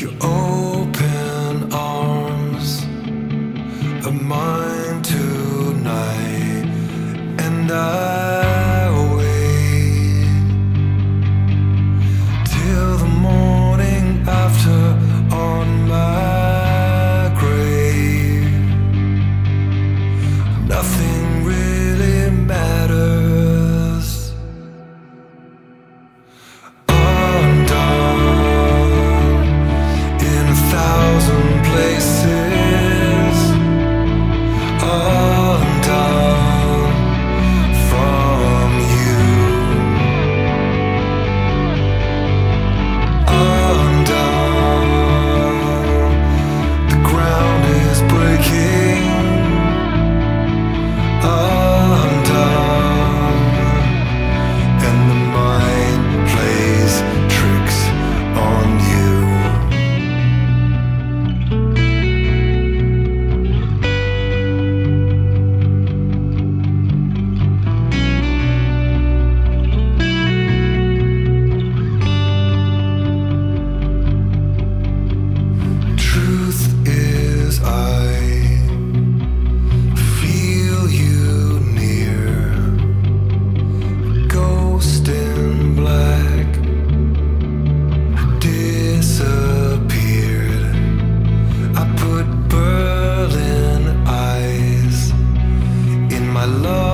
Your open arms are mine tonight, and I wait till the morning after on my grave. Nothing. love.